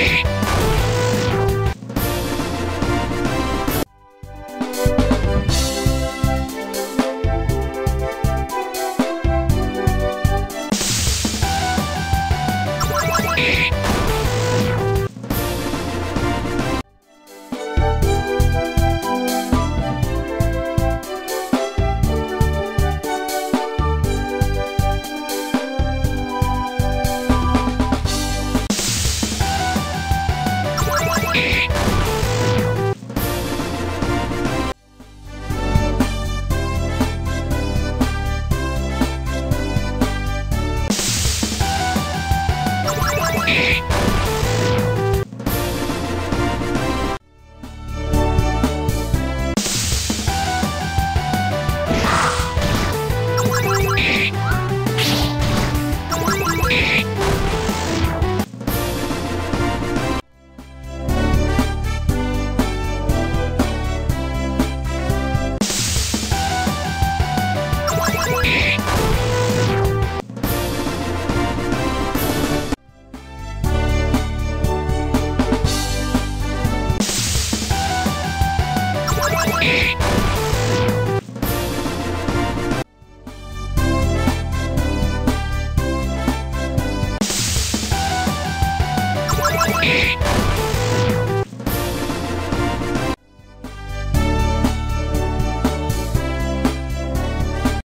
you